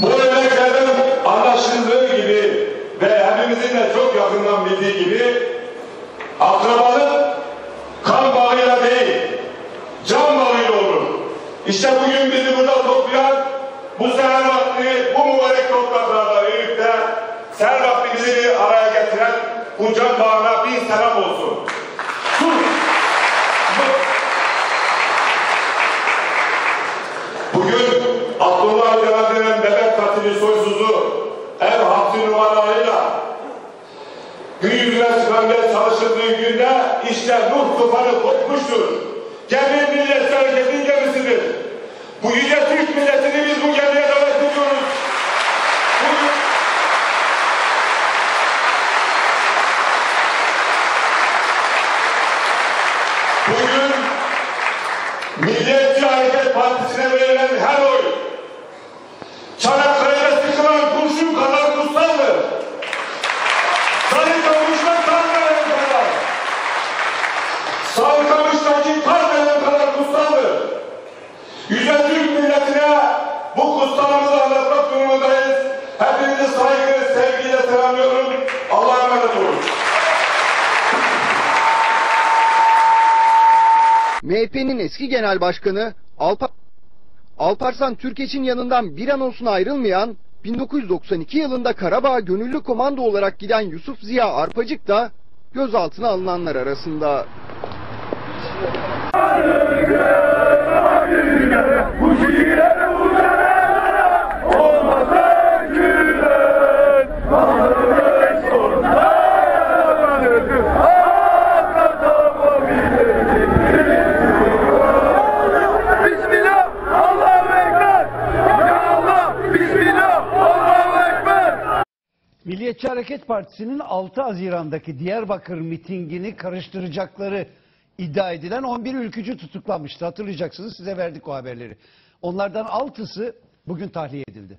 Bu örneklerden anlaşıldığı gibi ve hepimizin de çok yakından bildiği gibi akrabalık kan bağıyla değil, can bağıyla olur. İşte bugün bizi burada toplayan bu vakti, bu mübarek topraklarda seher vakti bizi bir araya getiren bu can bağına bir selam olsun. Dur. Bugün Abdullah Öcalan katili soysuzu ev hapsi numaralarıyla gün yüzüne çıkarmaya çalışıldığı günde işte Nuh tufanı kopmuştur. Gemi millet hareketin gemisidir. Bu yüce Türk milletini biz bu gemiye davet ediyoruz. Bugün Bugün Milliyetçi Hareket Partisi'ne verilen her oy Çanakkale'de sıkılan kurşun kadar kutsaldır. Sarıkamış'ta kan veren kadar. Sarıkamış'taki kan veren kadar kutsaldır. Yüce Türk milletine bu kutsalımızı anlatmak durumundayız. Hepinizi saygı, sevgiyle selamlıyorum. Allah'a emanet olun. MHP'nin eski genel başkanı Alpa Alparslan Türkeş'in yanından bir an olsun ayrılmayan 1992 yılında Karabağ gönüllü komando olarak giden Yusuf Ziya Arpacık da gözaltına alınanlar arasında. Bismillah, Milliyetçi Hareket Partisi'nin 6 Haziran'daki Diyarbakır mitingini karıştıracakları iddia edilen 11 ülkücü tutuklanmıştı. Hatırlayacaksınız size verdik o haberleri. Onlardan 6'sı bugün tahliye edildi.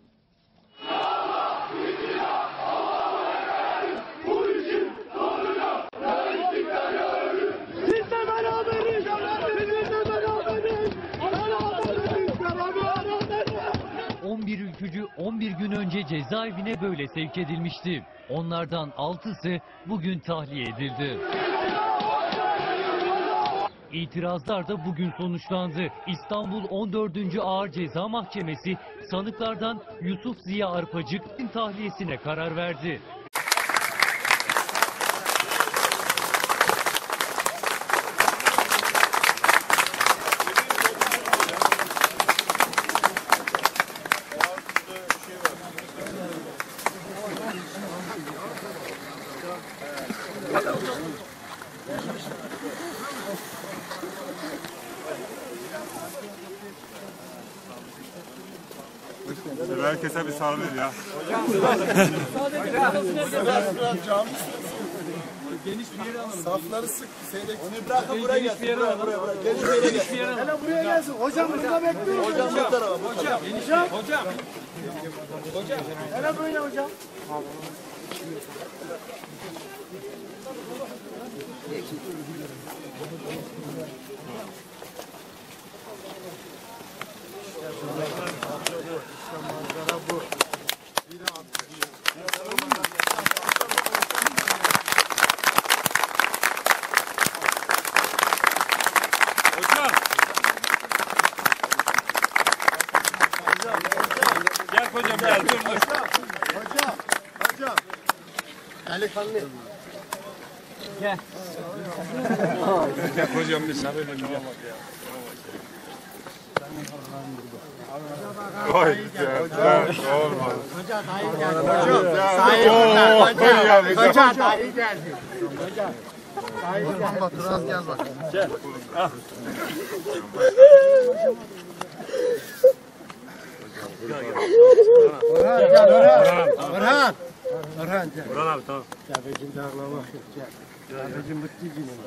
Biz de beraberiz. Biz de beraberiz. Beraberiz, beraberiz. 11 ülkücü 11 gün önce cezaevine böyle sevk edilmişti. Onlardan 6'sı bugün tahliye edildi. İtirazlar da bugün sonuçlandı. İstanbul 14. Ağır Ceza Mahkemesi sanıklardan Yusuf Ziya Arpacık'ın tahliyesine karar verdi. Herkese bir sarılır ya. Safları sık seyrek. Onu bırakın buraya gelsin. Buraya, buraya, buraya. Geniş bir yere gelsin. Hele buraya gelsin. Hocam burada bekliyoruz. Hocam bu tarafa. Hocam. Hocam. Hocam. Hocam. Hele böyle hocam. Hocam. Gel hocam gel dur dur. Hocam. Hocam. Delikanlı. Gel hocam bir sarılın gel. Oy olmaz. Hocam. Sayın Hocam. Hocam. Dahi geldi. Hocam. Dahi geldi. Biraz gel bak. Orhan gel Orhan. Orhan. Orhan gel. Burhan abi tamam. Gel becim dağlamak yok gel. Gel becim mutlu günüm.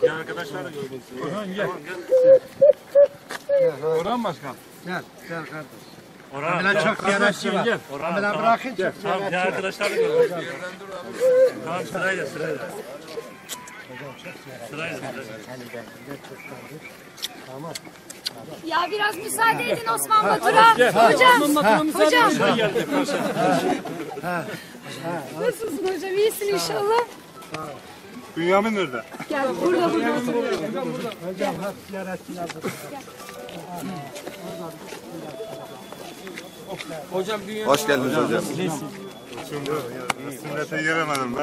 Gel arkadaşlar da gördün. Orhan gel. Orhan başkan. Gel gel kardeş. Orhan. Amele çok ziyaretçi var. Amele bırakın çok Tamam ziyaretçi gel var. arkadaşlar da gördün. Tamam sırayla sırayla. Sırayla sırayla. Hani. Tamam. Ya biraz müsaade edin Osman Batur'a. Hocam, hocam. Nasılsın hocam? İyisin inşallah. Bünyamin nerede? Gel burada burada. Hoş geldiniz hocam. Sünnete giremedim be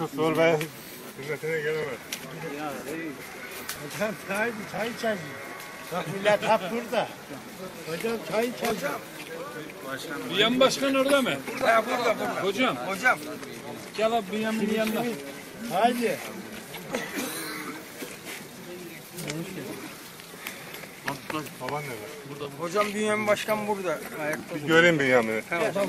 Yusuf sor be. Sünnetine gelemez. Hocam çay, çay içeceğiz. Bak millet hep burada. Hocam çay içeceğiz. Bünyamin Başkan orada mı? Ha burada burada. Hocam. Hocam. Gel abi Bünyamin'in yanına. Haydi. Baban nerede? Hocam Bünyamin Başkan burada. Bir göreyim Bünyamin'i. Hocam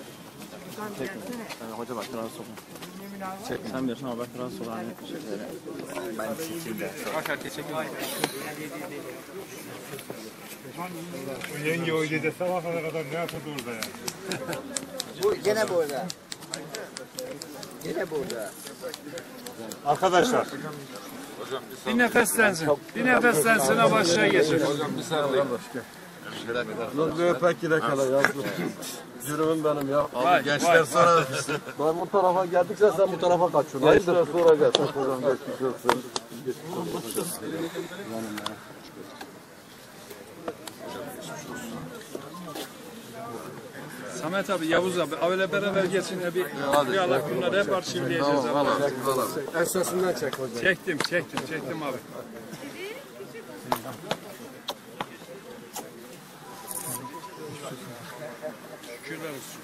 Hoca bak biraz sokun. Çek, sen bilirsin ama bak biraz sokun. Hani. Ben çekeyim de. Bak herkes çekiyor. Bu yenge o gece sabaha kadar ne yapıyordu orada ya? Bu gene burada. Gene burada. Arkadaşlar Bir nefeslensin. Bir nefeslensin ama aşağı geçir. Lan bir öpek yine kala yazdım. Cürümüm benim ya. Vay, gençler vay. sonra Ben bu tarafa geldikse sen bu tarafa kaçıyorsun. Hayırdır? sonra gel. Hocam geçmiş olsun. Samet abi, Yavuz abi, öyle beraber geçin. Bir, bir Allah bunları hep arşivleyeceğiz abi. Esasından çek hocam. Çektim, çektim, çektim abi. Şükürler olsun.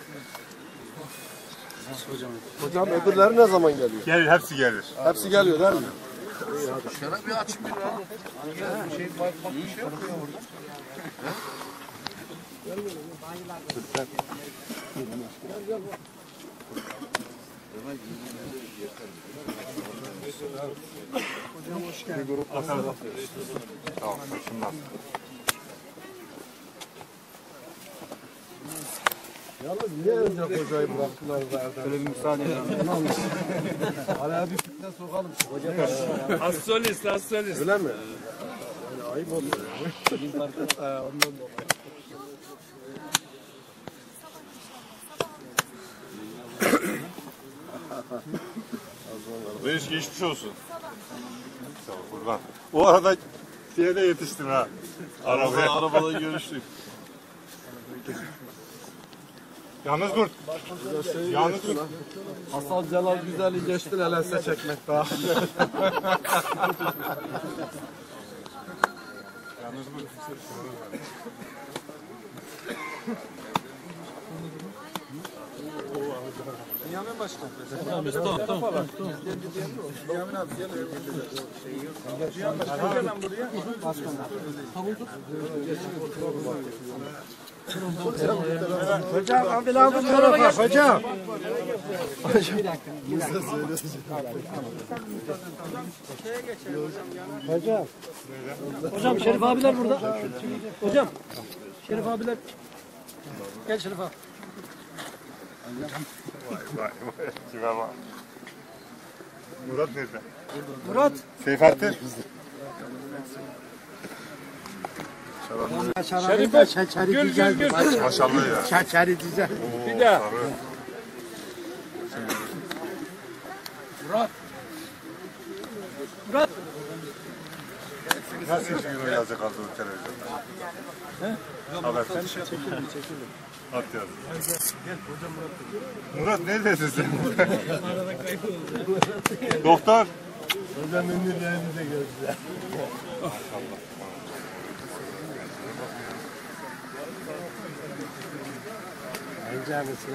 Hocam öbürleri ne zaman geliyor? gelir hepsi gelir. Hepsi geliyor değil mi? Tamam, şundan. Yalnız niye önce hocayı bıraktılar zaten? Şöyle bir müsaade edin. Hala bir fitne sokalım. Hocam. Astrolist, astrolist. Öyle mi? Yani ayıp oluyor. Ondan dolayı. Reis geçmiş olsun. Sağ ol kurban. O arada şeye de yetiştin ha. Arabaya. Arabada görüştük. Yalnız dur. Yalnız dur. Hasan Celal Güzel'i geçtin elense çekmek daha. Yalnız dur. Hocam abi lan bu tarafa hocam. Hocam Şerif abiler burada. Hocam. Şerif abiler. Gel Şerif abi. Vay vay vay. Kime bak. Murat nerede? Murat. Seyfettin. Şerife, gül gül gül. Maşallah ya. Çeçeri dizel. Bir. Sarı. Murat. Murat. Nasıl iki gün yazı kaldı o televizyonda? Haber. Çekildim, çekildim. At yazdı. Murat neredesin sen? Doktor. Hocam ünlü yerinize gördüler.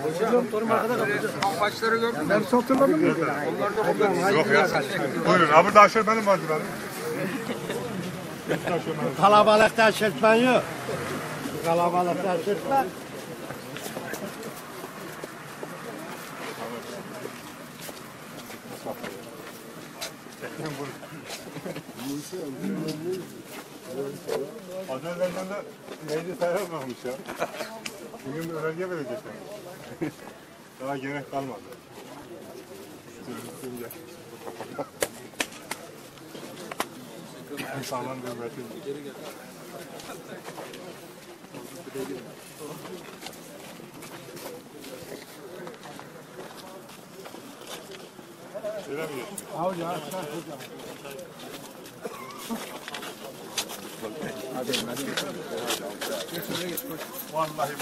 Hocam torun arkada kaldı. Başları gördün mü? Ben satırladım. Onlar da. Yok ya. Buyurun. Ha burada aşağı benim vardı benim. Kalabalıkta şaşırtman yok. Kalabalıkta şaşırtman. Azerbaycan'da meclis sayılmamış ya. Bugün önerge verecekler. Daha gerek kalmadı. Sürünsünce. En sağlam. Öyle mi geçti? Vallahi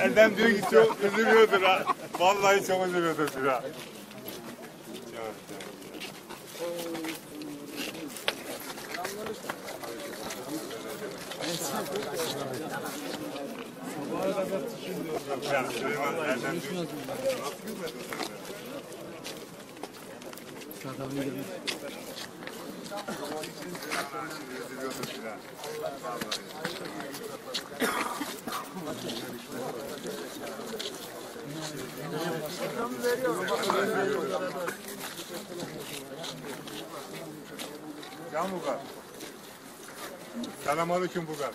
Erdem diyor ki çok üzülüyordur ha. Vallahi çok üzülüyordur ha. Ya Süleyman Erdem. Can Bugar. Selam aleyküm Bugar.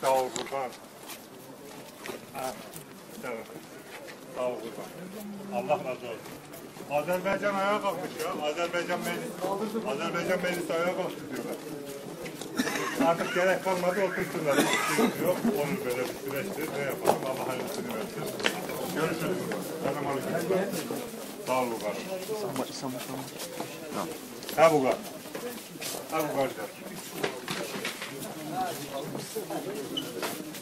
Sağ ol Bugar. Ha, tamam. Allah razı olsun. Azerbaycan ayağa kalkmış ya. Azerbaycan meclis. Azerbaycan meclisi ayağa kalktı diyorlar. Artık gerek kalmadı otursunlar. Yok onun böyle bir süreçtir. Ne yapalım Allah hayırlısını versin. Görüşürüz. Selam aleyküm. Sağ ol Bugar. Ha Bugar. Ha Bugar. Azer Bey.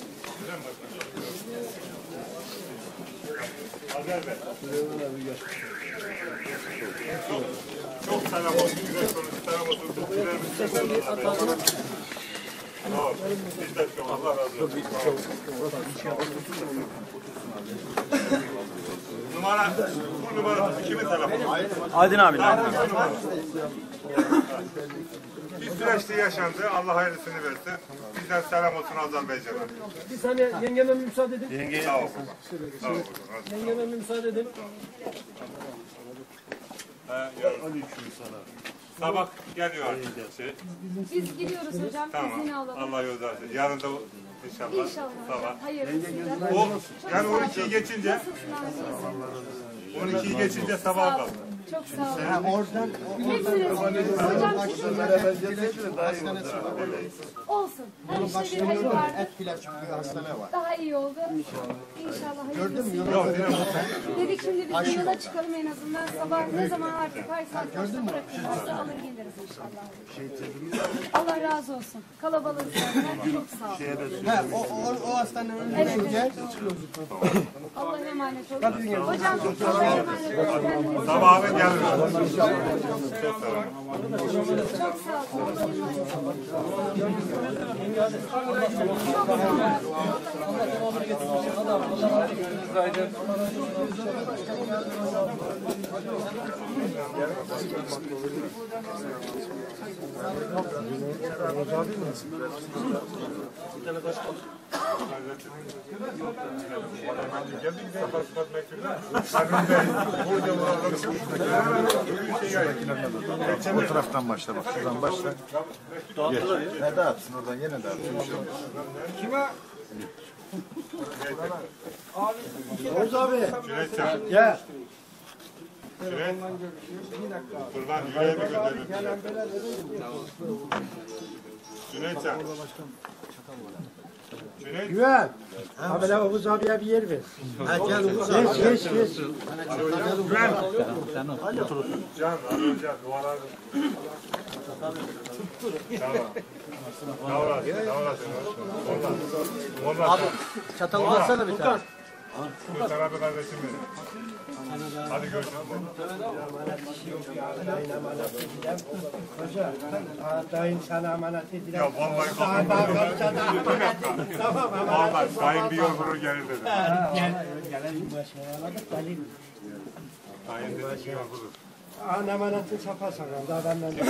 Çok, selam olsun. Güzel konuş. Selam olsun. Şey. Biz de çok Allah razı olsun. Numara, bu numara kimin telefonu? Aydın abi. Bir süreçte yaşandı. Allah hayırlısını versin. Bizden selam olsun Azerbaycan'a. Bir saniye yengeme müsaade edin. Sağ ol. Sağ ol. Yengeme müsaade edin. Ha, yarın. Sabah geliyor şey. Biz gidiyoruz hocam. Tamam. İzin alalım. Allah yolda olsun. Yarın da inşallah, İnşallah sabah. hocam. Hayırlısıyla. O, yani Çok sağ 12'yi olun. geçince Nasılsın abi? 12'yi geçince sabah kaldı. Çok sağ olun. oradan Hepsiniz. Hocam olsun. Her işte bir hayır vardır. Et bile çıkıyor hastane var. Daha iyi oldu. İnşallah Gördün mü? hayırlısıyla. Dedik şimdi biz yola çıkalım en azından. Sabah ne zaman artık her saat kaçta bırakırlarsa alır geliriz inşallah. Allah razı olsun. Kalabalık. Çok sağ olun. Ha, o, o, o hastanenin önüne Evet. gel. Allah'a emanet olun. Hocam Allah'a emanet olun. Kendinize Sabah abi gelir. çok sağ olun. Allah'a emanet olun. O taraftan başla bak. Şuradan başla. Geç. Ne dağıtsın oradan yine dağıtsın. Bir şey olmaz. Oğuz abi. Gel. Cüneyt. Kurban yüreğe bir gönderelim. Cüneyt Can. Cüneyt. Güven. Abi Oğuz abiye bir yer ver. Ha, gel Oğuz abi. Geç geç geç. Can, abi can, duvara. Tamam. Uğraşsın, ne uğraşsın? Ondan. Ondan. Abi çatal alsana bir tane. Göster abi kardeşim benim. Hadi görüşürüz. Hoca, dayın sana emanet edilen. Ya vallahi Daha daha daha. Tamam emanet. Vallahi kayın bir yol vurur gelir dedi. Gel. Gelen başlayamadık. Halil. Kayın dedi bir yol vurur. An emanetin safa sakın. Daha benden de.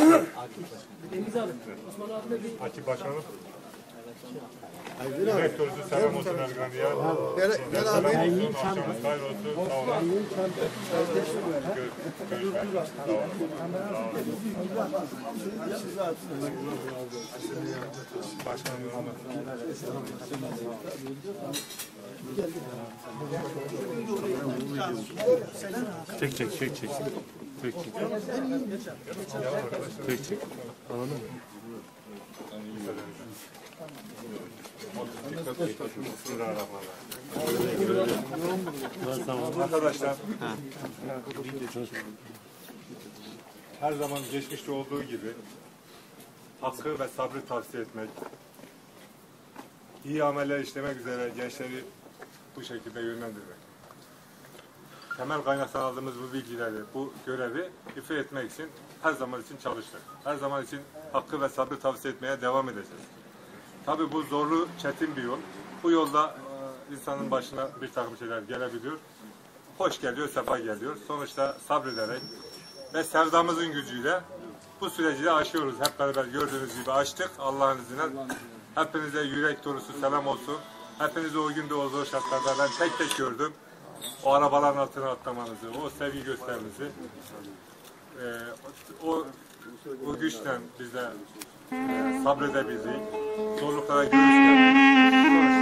Akif Başkanım. Direktörüsü selam olsun Ergan ya. Gel, abi. Akşamınız hayır olsun. Sağ olun. Görüşmek. Sağ olun. Başkanım Çek çek çek çek. Çek çek. Çek çek. Anladın mı? Arkadaşlar her zaman geçmişte olduğu gibi hakkı ve sabrı tavsiye etmek, iyi ameller işlemek üzere gençleri bu şekilde yönlendirmek. Temel kaynaktan aldığımız bu bilgileri, bu görevi ifa etmek için her zaman için çalıştık. Her zaman için hakkı ve sabrı tavsiye etmeye devam edeceğiz. Tabii bu zorlu, çetin bir yol. Bu yolda e, insanın başına bir takım şeyler gelebiliyor. Hoş geliyor, sefa geliyor. Sonuçta sabrederek ve sevdamızın gücüyle bu süreci de aşıyoruz. Hep beraber gördüğünüz gibi açtık. Allah'ın izniyle. Hepinize yürek dolusu selam olsun. Hepinizi o günde o zor şartlarda ben tek tek gördüm. O arabaların altına atlamanızı, o sevgi gösterinizi. e, o, o güçten bize sabredebildik. Zorluklara göğüslendik. Sonuçta